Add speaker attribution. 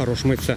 Speaker 1: хорош мыться.